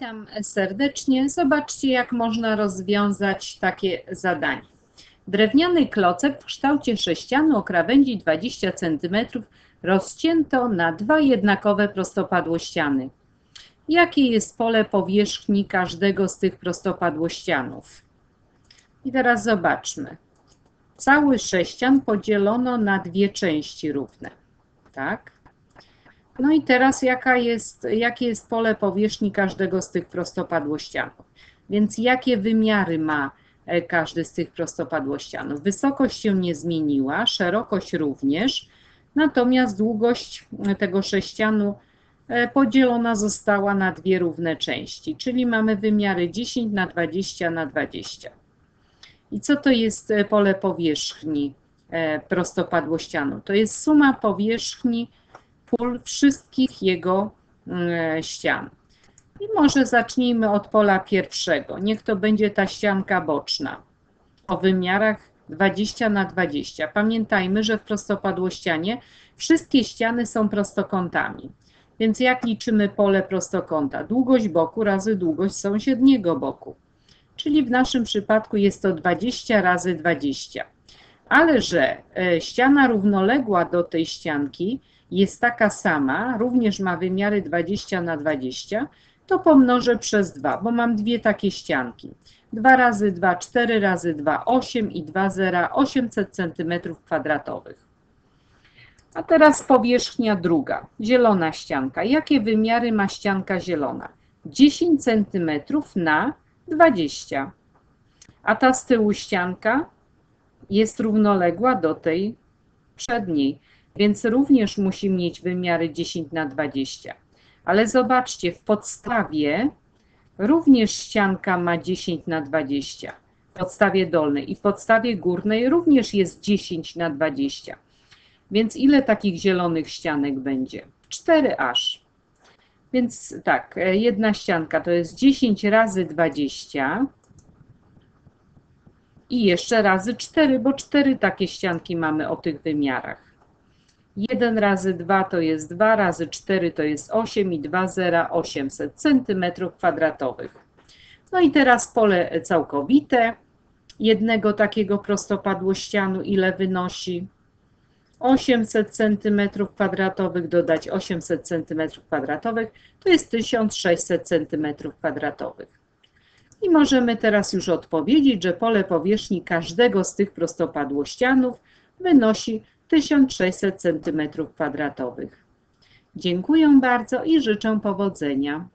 Witam serdecznie. Zobaczcie, jak można rozwiązać takie zadanie. Drewniany klocek w kształcie sześcianu o krawędzi 20 cm rozcięto na dwa jednakowe prostopadłościany. Jakie jest pole powierzchni każdego z tych prostopadłościanów? I teraz zobaczmy. Cały sześcian podzielono na dwie części równe. Tak? No i teraz jaka jest, jakie jest pole powierzchni każdego z tych prostopadłościanów? Więc jakie wymiary ma e, każdy z tych prostopadłościanów? Wysokość się nie zmieniła, szerokość również, natomiast długość e, tego sześcianu e, podzielona została na dwie równe części, czyli mamy wymiary 10 na 20 na 20. I co to jest pole powierzchni prostopadłościanu? To jest suma powierzchni pól wszystkich jego mm, ścian. I może zacznijmy od pola pierwszego. Niech to będzie ta ścianka boczna o wymiarach 20 na 20. Pamiętajmy, że w prostopadłościanie wszystkie ściany są prostokątami. Więc jak liczymy pole prostokąta? Długość boku razy długość sąsiedniego boku. Czyli w naszym przypadku jest to 20 razy 20. Ale że e, ściana równoległa do tej ścianki jest taka sama, również ma wymiary 20 na 20, to pomnożę przez 2, bo mam dwie takie ścianki. 2 razy 2, 4 razy 2, 8 i 2 zera, 800 cm2. A teraz powierzchnia druga, zielona ścianka. Jakie wymiary ma ścianka zielona? 10 cm na 20. A ta z tyłu ścianka jest równoległa do tej przedniej więc również musi mieć wymiary 10 na 20. Ale zobaczcie, w podstawie również ścianka ma 10 na 20 w podstawie dolnej i w podstawie górnej również jest 10 na 20. Więc ile takich zielonych ścianek będzie? 4 aż. Więc tak, jedna ścianka to jest 10 razy 20 i jeszcze razy 4, bo 4 takie ścianki mamy o tych wymiarach. 1 razy 2 to jest 2, razy 4 to jest 8 i 2 zera 800 cm kwadratowych. No i teraz pole całkowite jednego takiego prostopadłościanu ile wynosi? 800 cm kwadratowych dodać 800 cm kwadratowych to jest 1600 cm kwadratowych. I możemy teraz już odpowiedzieć, że pole powierzchni każdego z tych prostopadłościanów wynosi 1600 cm2. Dziękuję bardzo i życzę powodzenia.